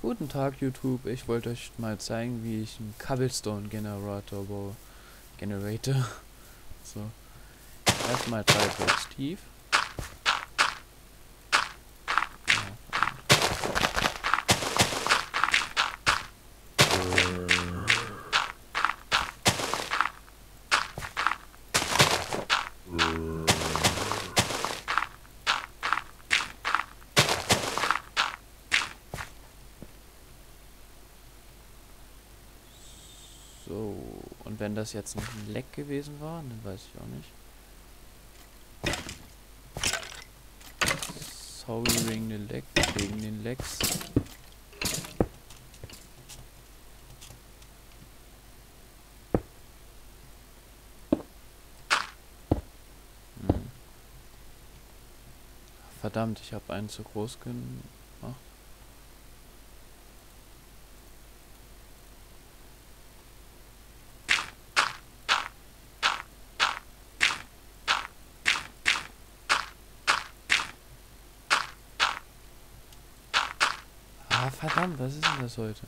Guten Tag YouTube, ich wollte euch mal zeigen, wie ich einen Cobblestone Generator baue. Generator. So. Erstmal drei tief. So, und wenn das jetzt ein Leck gewesen war, dann weiß ich auch nicht. Sorry wegen den Leck, wegen den Lecks. Hm. Verdammt, ich habe einen zu groß gemacht. Ah, verdammt, was ist denn das heute?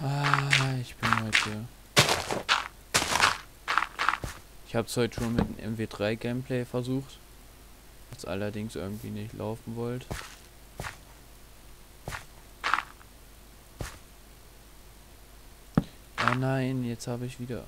Ah, ich bin heute. Ich habe es heute schon mit dem MW3 Gameplay versucht. Was allerdings irgendwie nicht laufen wollte. Oh nein, jetzt habe ich wieder.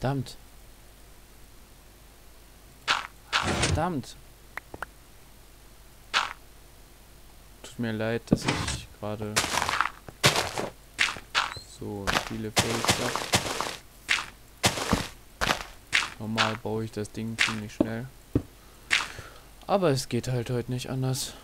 Verdammt. Verdammt. Tut mir leid, dass ich gerade so viele Fails habe. Normal baue ich das Ding ziemlich schnell. Aber es geht halt heute nicht anders.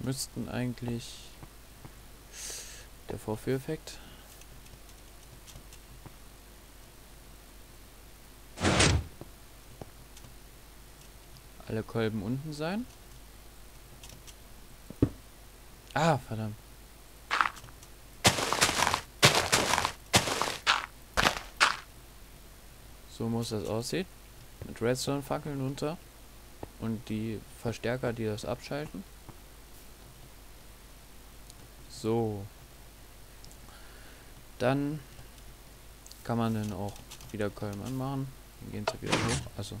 Müssten eigentlich der Vorführeffekt. Alle Kolben unten sein. Ah, verdammt. So muss das aussehen. Mit Redstone-Fackeln unter. Und die Verstärker, die das abschalten. So. Dann kann man dann auch wieder Kolben anmachen. Dann gehen sie wieder hoch. Also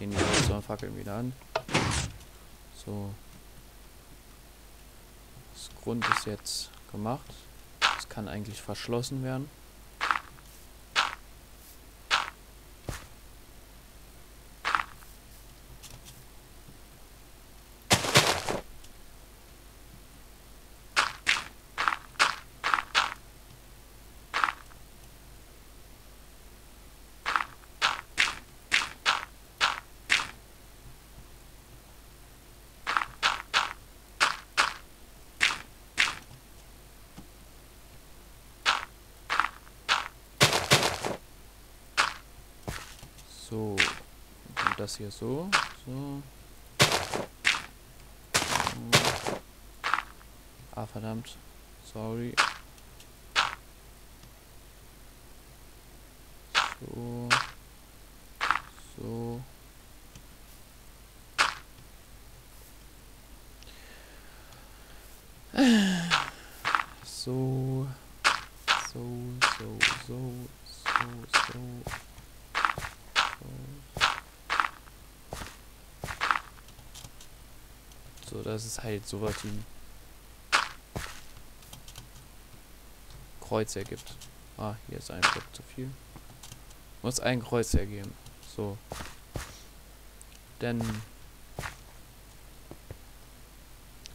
gehen die Redstone-Fackeln wieder an. So. Das Grund ist jetzt gemacht. Es kann eigentlich verschlossen werden. So. Und das hier so. So. Ah, verdammt. Sorry. So. So. So. So, so, so, so, so. So, dass es halt so was wie ein Kreuz ergibt. Ah, hier ist ein Block zu viel. Muss ein Kreuz ergeben. So. Denn...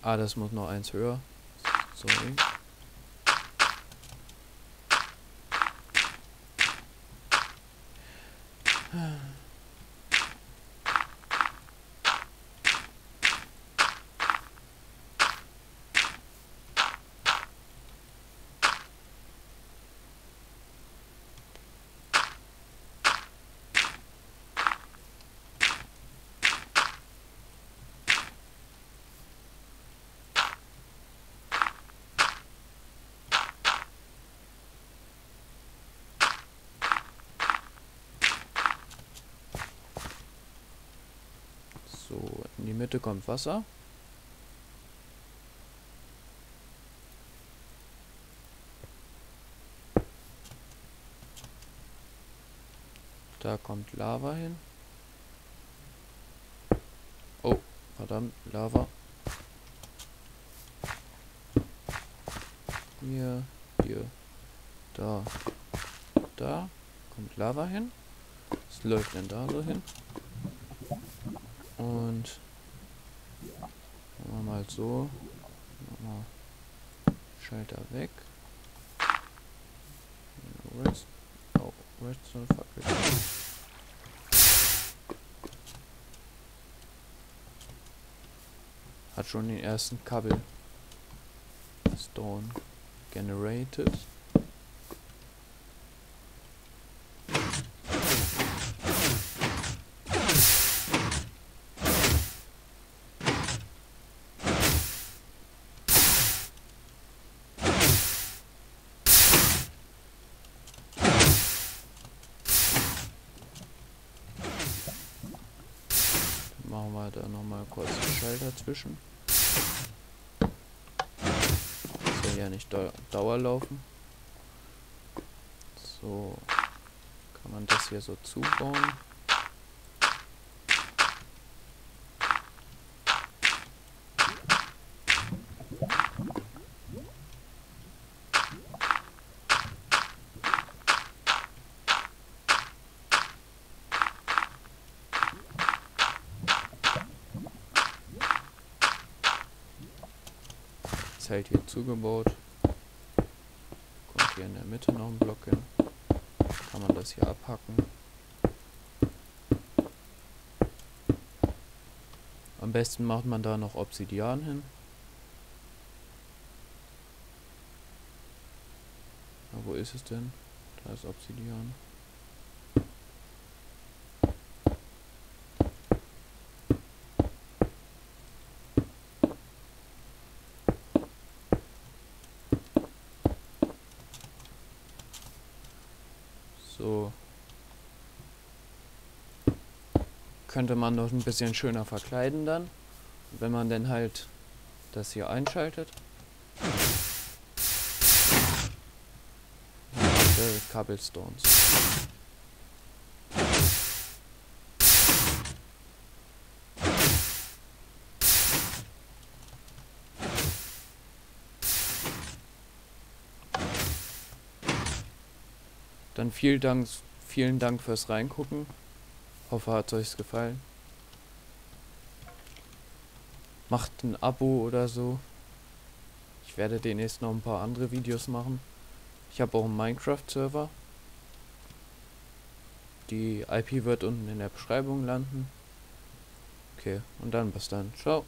Ah, das muss noch eins höher. Sorry. So, in die Mitte kommt Wasser. Da kommt Lava hin. Oh, verdammt, Lava. Hier, hier, da, da kommt Lava hin. Es läuft dann da so hin. Und machen wir mal so. Schalter weg. Rest. Oh, Redstone Fackel. Hat schon den ersten Kabel. Stone generated. Machen wir da nochmal kurz einen Schalter zwischen. Soll ja nicht Dau Dauer laufen. So kann man das hier so zubauen. Halt hier zugebaut. Kommt hier in der Mitte noch ein Block hin. Kann man das hier abhacken. Am besten macht man da noch Obsidian hin. Na, wo ist es denn? Da ist Obsidian. So. Könnte man noch ein bisschen schöner verkleiden dann. Wenn man dann halt das hier einschaltet. Cobblestones. Dann vielen Dank, vielen Dank fürs Reingucken. Hoffe, hat euch gefallen. Macht ein Abo oder so. Ich werde demnächst noch ein paar andere Videos machen. Ich habe auch einen Minecraft-Server. Die IP wird unten in der Beschreibung landen. Okay, und dann bis dann. Ciao.